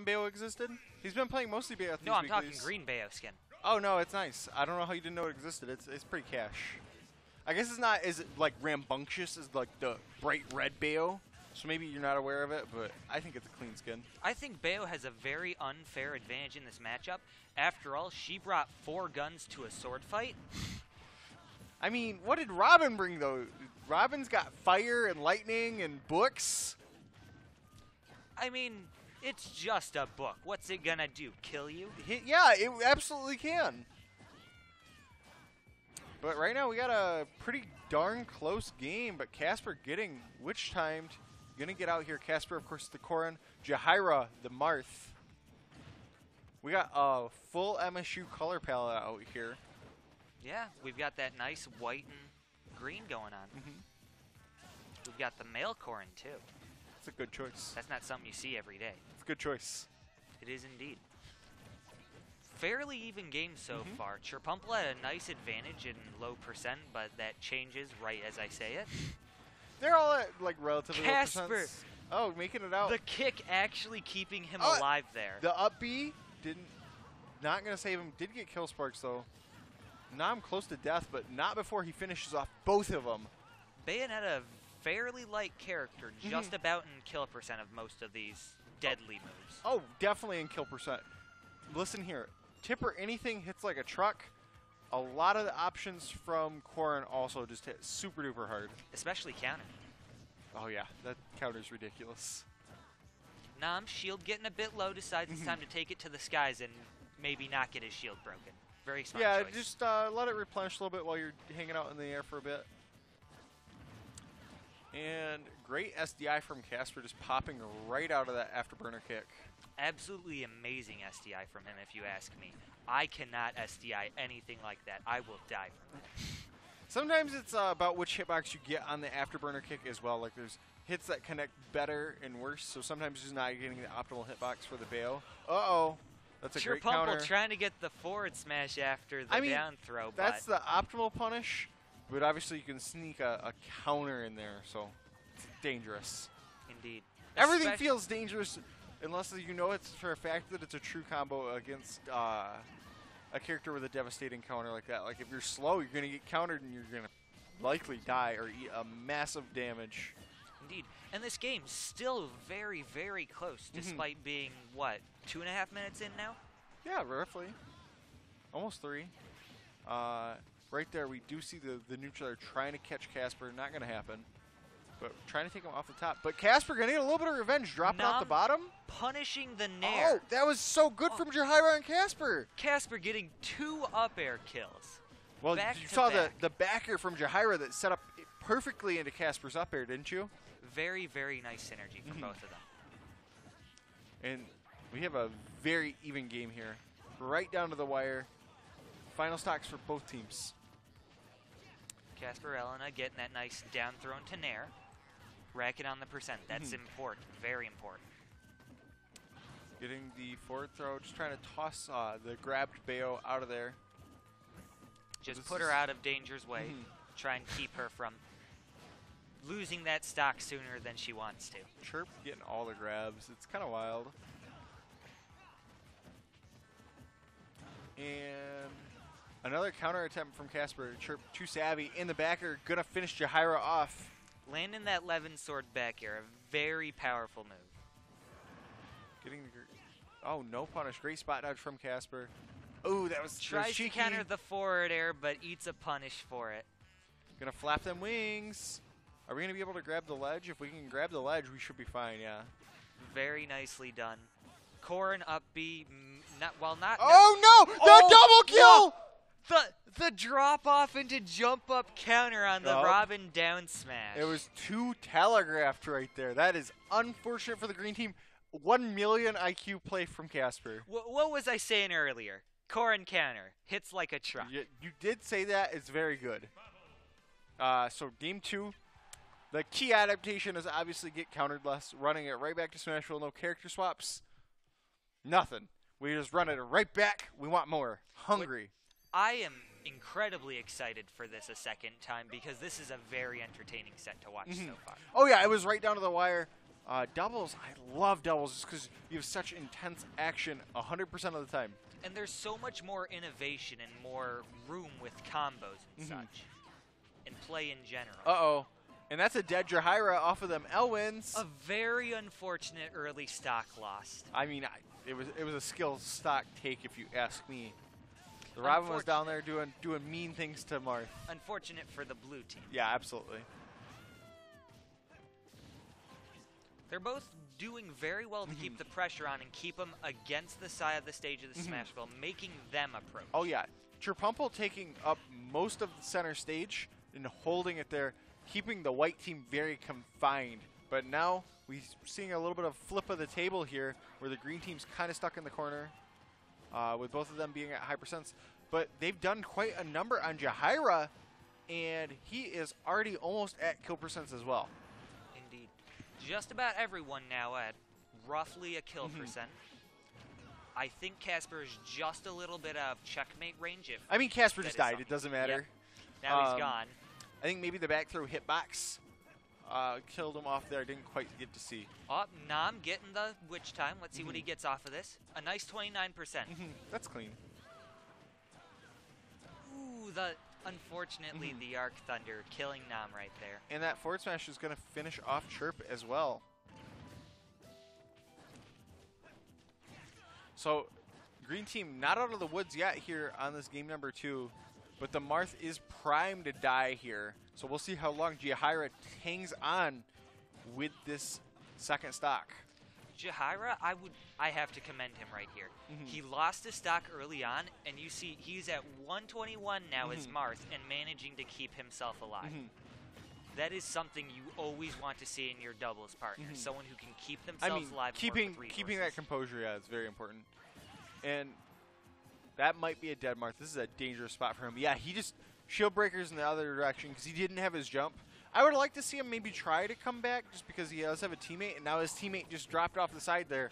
Bayo existed? He's been playing mostly Bayo. No, I'm talking green Bayo skin. Oh no, it's nice. I don't know how you didn't know it existed. It's it's pretty cash. I guess it's not as like rambunctious as like the bright red Bayo. So maybe you're not aware of it, but I think it's a clean skin. I think Bayo has a very unfair advantage in this matchup. After all, she brought four guns to a sword fight. I mean, what did Robin bring though? Robin's got fire and lightning and books. I mean, it's just a book. What's it gonna do? Kill you? Yeah, it absolutely can. But right now we got a pretty darn close game, but Kasper getting witch timed. Gonna get out here. Kasper, of course, the Corrin. Jaheira, the Marth. We got a full MSU color palette out here. Yeah, we've got that nice white and green going on. Mm -hmm. We've got the male Corrin, too. It's a good choice. That's not something you see every day. It's a good choice. It is indeed. Fairly even game so mm -hmm. far. Cherpumple had a nice advantage in low percent, but that changes right as I say it. They're all at like relatively Kasper. Oh, making it out. The kick actually keeping him oh, alive there. The up B didn't, not gonna save him. Did get kill sparks though. Now I'm close to death, but not before he finishes off both of them. Bayonetta fairly light character, mm -hmm. just about in kill percent of most of these deadly oh. moves. Oh, definitely in kill percent. Listen here, Tipper, anything hits like a truck. A lot of the options from Corrin also just hit super duper hard. Especially counter. Oh yeah, that counter's ridiculous. Nom, shield getting a bit low, decides it's time to take it to the skies and maybe not get his shield broken. Very smart Yeah, choice. just uh, let it replenish a little bit while you're hanging out in the air for a bit. And great SDI from Kasper, just popping right out of that afterburner kick. Absolutely amazing SDI from him, if you ask me. I cannot SDI anything like that. I will die from it. Sometimes it's uh, about which hitbox you get on the afterburner kick as well. Like there's hits that connect better and worse, so sometimes you're not getting the optimal hitbox for the bail. Uh-oh. That's a sure great Pumple counter. trying to get the forward smash after the I mean, down throw. That's the optimal punish, but obviously you can sneak a, a counter in there, so it's dangerous. Indeed. Everything Especially feels dangerous unless you know it's for a fact that it's a true combo against uh, a character with a devastating counter like that. Like if you're slow, you're going to get countered and you're going to likely die or eat a massive damage. Indeed. And this game's still very, very close, mm-hmm. despite mm -hmm. being, what, two and a half minutes in now? Yeah, roughly. Almost three. Uh, right there, we do see the, the neutral trying to catch Kasper. Not going to happen but trying to take him off the top. But Kasper gonna get a little bit of revenge, dropping Nom off the bottom. Punishing the nair. Oh, that was so good oh. from Jaheira and Kasper. Kasper getting two up air kills. Well, back you saw back. the the backer from Jaheira that set up perfectly into Kasper's up air, didn't you? Very, very nice synergy from mm -hmm. both of them. And we have a very even game here, right down to the wire. Final stocks for both teams. Kasper Elena getting that nice down thrown to Nair. Rack it on the percent. That's mm -hmm. important. Very important. Getting the forward throw, just trying to toss uh, the grabbed Bayo out of there. Just put her out of danger's way. Mm -hmm. Try and keep her from losing that stock sooner than she wants to. Chirp getting all the grabs. It's kind of wild. And another counter attempt from Kasper. Chirp too savvy in the backer. Gonna finish Jaheira off. Landing that Levin sword back air, a very powerful move. Getting the oh no punish, great spot dodge from Kasper. Oh, that was tries to counter the forward air, but eats a punish for it. Gonna flap them wings. Are we gonna be able to grab the ledge? If we can grab the ledge, we should be fine. Yeah. Very nicely done. Corrin up B, not while not. Oh no! The oh, double kill! No. The the drop off into jump up counter on the Robin down smash. It was too telegraphed right there. That is unfortunate for the green team. One million IQ play from Kasper. what was I saying earlier? Corrin counter hits like a truck. You, you did say that. It's very good. Uh, so game two, the key adaptation is obviously get countered less, running it right back to Smashville, no character swaps, nothing. We just run it right back. We want more. Hungry. I am incredibly excited for this a second time because this is a very entertaining set to watch mm -hmm. so far. Oh yeah, it was right down to the wire. Uh, doubles, I love doubles just because you have such intense action 100% of the time. And there's so much more innovation and more room with combos and Mhm. such. And play in general. Uh-oh. And that's a dead Jahaira off of them Elwinds. A very unfortunate early stock loss. I mean, I, it was it was a skill stock take if you ask me. The Robin was down there doing doing mean things to Marth. Unfortunate for the blue team. Yeah, absolutely. They're both doing very well to Mm-hmm. keep the pressure on and keep them against the side of the stage of the Mhm. Smashville, making them approach. Oh yeah, Cherpumple taking up most of the center stage and holding it there, keeping the white team very confined. But now we're seeing a little bit of flip of the table here, where the green team's kind of stuck in the corner, uh, with both of them being at high percents. But they've done quite a number on Jahira, and he is already almost at kill percents as well. Indeed. Just about everyone now at roughly a kill Mhm. percent. I think Kasper is just a little bit of checkmate range. If I mean, Kasper just died. something. It doesn't matter. now um, he's gone. I think maybe the back throw hitbox uh, killed him off there. I didn't quite get to see. Oh, Nom getting the witch time. Let's see what he Mhm. gets off of this. A nice 29%. Mhm, That's clean. Ooh, the unfortunately Mhm. the Arc Thunder killing Nom right there. And that forward smash is going to finish off Chirp as well. So, green team not out of the woods yet here on this game number two, but the Marth is primed to die here. So we'll see how long Jahaira hangs on with this second stock. Jahaira, I would I have to commend him right here. Mhm. He lost his stock early on, and you see he's at 121 now as Mhm. Marth and managing to keep himself alive. Mhm. That is something you always want to see in your doubles partner. Mhm. Someone who can keep I themselves mean, alive. keeping keeping that composure, yeah, is very important. And that might be a dead mark. This is a dangerous spot for him. Yeah, he just shield breakers in the other direction because he didn't have his jump. I would like to see him maybe try to come back just because he does have a teammate, and now his teammate just dropped off the side there.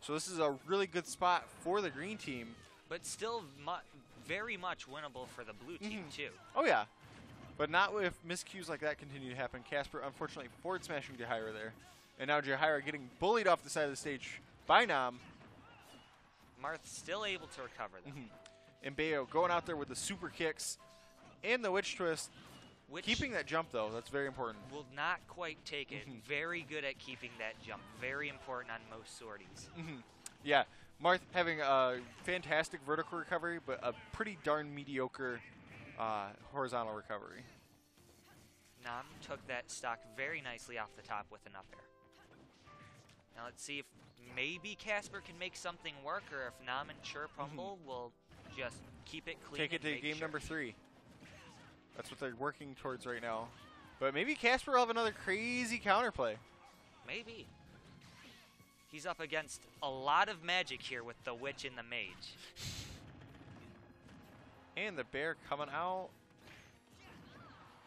So this is a really good spot for the green team. but still mu- very much winnable for the blue team Mhm. too. Oh yeah, but not if miscues like that continue to happen. Kasper unfortunately forward smashing Jahaira there, and now Jahaira getting bullied off the side of the stage by Nom. Marth still able to recover them. Mhm. And Bayo going out there with the super kicks and the witch twist. Which Keeping that jump though, that's very important. will not quite take it. Mhm. Very good at keeping that jump. Very important on most sorties. hmm Yeah, Marth having a fantastic vertical recovery, but a pretty darn mediocre uh, horizontal recovery. Nom took that stock very nicely off the top with an up air. Let's see if maybe Kasper can make something work, or if Nom and Cherpumple will just keep it clean. Take it to game sure. number three. That's what they're working towards right now. But maybe Kasper will have another crazy counterplay. Maybe. He's up against a lot of magic here with the Witch and the Mage. And the bear coming out.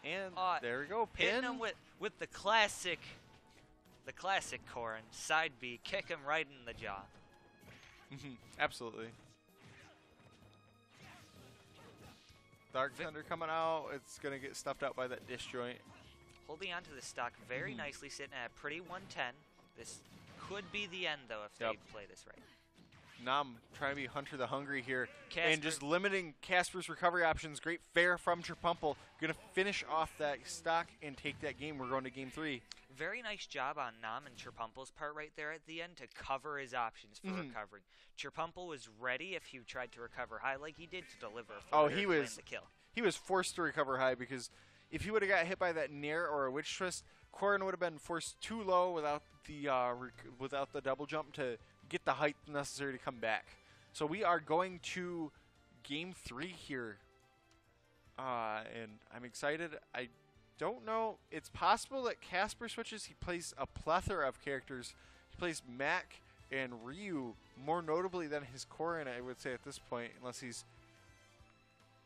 And Uh, there we go, Hitting pin. him with, with the classic, the classic Corrin, side B, kick him right in the jaw. Mhm, Absolutely. Arc Thunder coming out. It's going to get stuffed out by that disjoint. Holding onto the stock very Mhm. nicely, sitting at a pretty 110. This could be the end, though, if Yep. they play this right. Nom trying to be Hunter the Hungry here. Kasper, And just limiting Kasper's recovery options. Great fair from Cherpumple. Going to finish off that stock and take that game. We're going to game three. very nice job on Nom and Cherpumple's part right there at the end to cover his options for Mhm. recovering. Cherpumple was ready if he tried to recover high like he did to deliver a Oh, he was- the kill. He was forced to recover high because if he would have got hit by that Nair or a Witch Twist, Corrin would have been forced too low without the uh, rec- without the double jump to get the height necessary to come back. So we are going to game three here, uh, and I'm excited. I don't know. It's possible that Kasper switches. He plays a plethora of characters. He plays Mac and Ryu more notably than his Corrin, I would say at this point, unless he's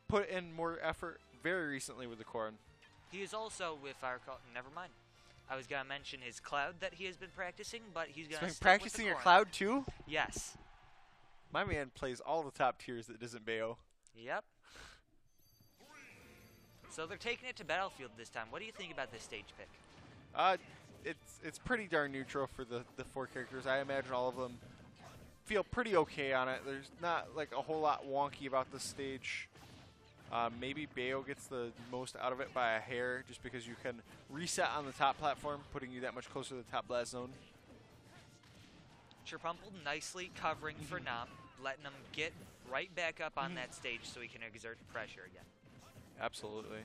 put in more effort very recently with the Corrin. He is also, I recall, never mind. I was gonna mention his cloud that he has been practicing, but he's He's gonna been practicing a cloud too. Yes. My man plays all the top tiers that isn't Bayo. Yep. So they're taking it to Battlefield this time. What do you think about this stage pick? Uh, it's it's pretty darn neutral for the the four characters. I imagine all of them feel pretty okay on it. There's not like a whole lot wonky about the stage. Uh, maybe Bayo gets the most out of it by a hair, just because you can reset on the top platform, putting you that much closer to the top blast zone. Cherpumple nicely covering for Nom, letting him get right back up on that stage so he can exert pressure again. Absolutely.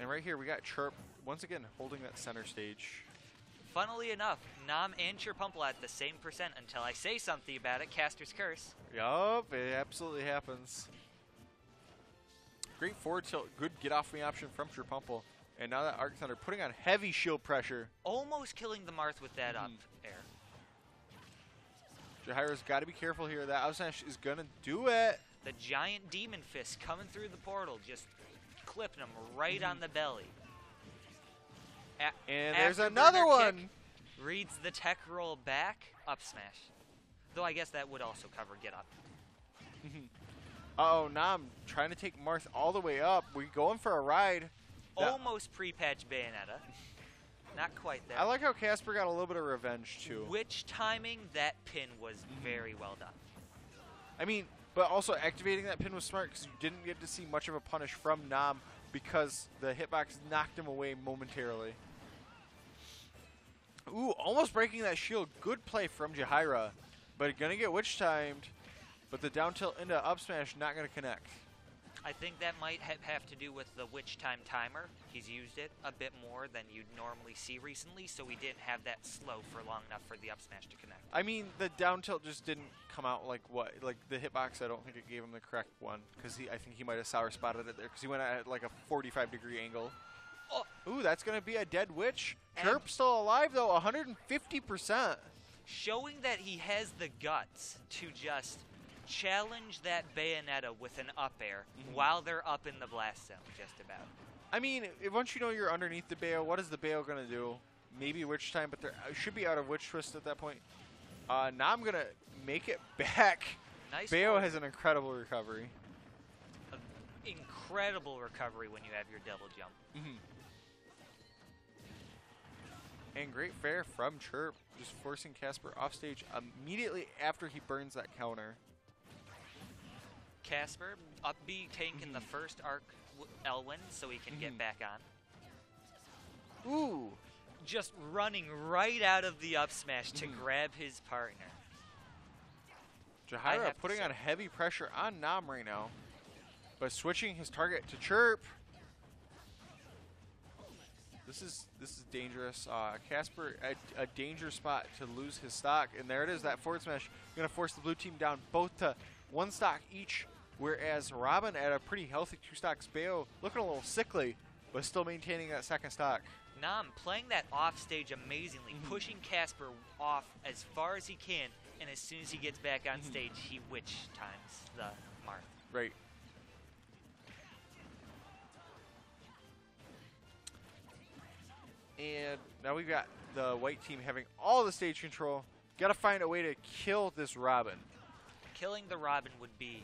And right here we got Chirp once again holding that center stage. Funnily enough, Nom and Cherpumple at the same percent until I say something about it, Caster's Curse. Yup, it absolutely happens. Great forward tilt, good get off me option from Cherpumple. And now that Arc Thunder putting on heavy shield pressure. Almost killing the Marth with that up Mhm. air. Jahiro's got to be careful here. That out smash is going to do it. The giant demon fist coming through the portal, just clipping him right on the belly. A- And there's another kick, one. Reads the tech roll back, up smash. Though I guess that would also cover get up. Uh oh, Nom trying to take Marth all the way up. We're going for a ride. Almost pre-patch Bayonetta. Not quite there. I like how Kasper got a little bit of revenge too. Which timing that pin was very well done. I mean, but also activating that pin was smart because you didn't get to see much of a punish from Nom because the hitbox knocked him away momentarily. Ooh, almost breaking that shield. Good play from Jahira, but gonna get witch timed. But the down tilt into up smash not gonna connect. I think that might ha- have to do with the witch time timer. He's used it a bit more than you'd normally see recently, so we didn't have that slow for long enough for the up smash to connect. I mean, the down tilt just didn't come out like what, like the hitbox. I don't think it gave him the correct one because he, I think he might have sour spotted it there because he went at like a 45 degree angle. Oh. Ooh, that's gonna be a dead witch. Chirp still alive though, 150 percent. Showing that he has the guts to just challenge that Bayonetta with an up air Mhm. while they're up in the blast zone, just about. I mean, once you know you're underneath the Bayo, what is the Bayo gonna do? Maybe witch time, but there should be out of witch twist at that point. Uh, now I'm gonna make it back. Nice. Bayo has an incredible recovery. incredible recovery when you have your double jump. Mm-hmm. And great fair from Chirp, just forcing Kasper off stage immediately after he burns that counter. Kasper, up B taking the Mhm. first arc w- Elwind so he can get back on. Ooh, Just running right out of the up smash to Mhm. grab his partner. Jahira putting on heavy pressure on Nom right now, but switching his target to Chirp. This is this is dangerous. Uh, Kasper a, a danger spot to lose his stock, and there it is. That forward smash going to force the blue team down both to one stock each. Whereas Robin at a pretty healthy two stocks, Bayo looking a little sickly, but still maintaining that second stock. Nom playing that off stage amazingly, Mhm. pushing Kasper off as far as he can, and as soon as he gets back on Mhm. stage, he witch times the Marth. Right. And now we've got the white team having all the stage control. Got to find a way to kill this Robin. Killing the Robin would be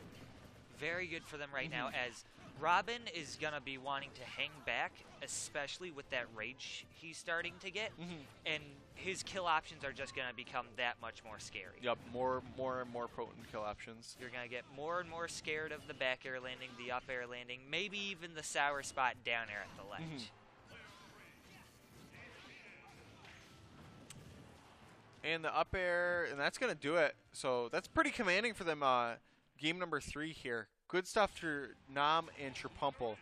very good for them right now, Mhm. as Robin is gonna be wanting to hang back, especially with that rage he's starting to get, Mm-hmm. and his kill options are just gonna become that much more scary. Yep, more, more and more potent kill options. You're gonna get more and more scared of the back air landing, the up air landing, maybe even the sour spot down air at the ledge. Mhm. And the up air, and that's gonna do it. So that's pretty commanding for them. Uh, game number three here. Good stuff for Nom and Cherpumple.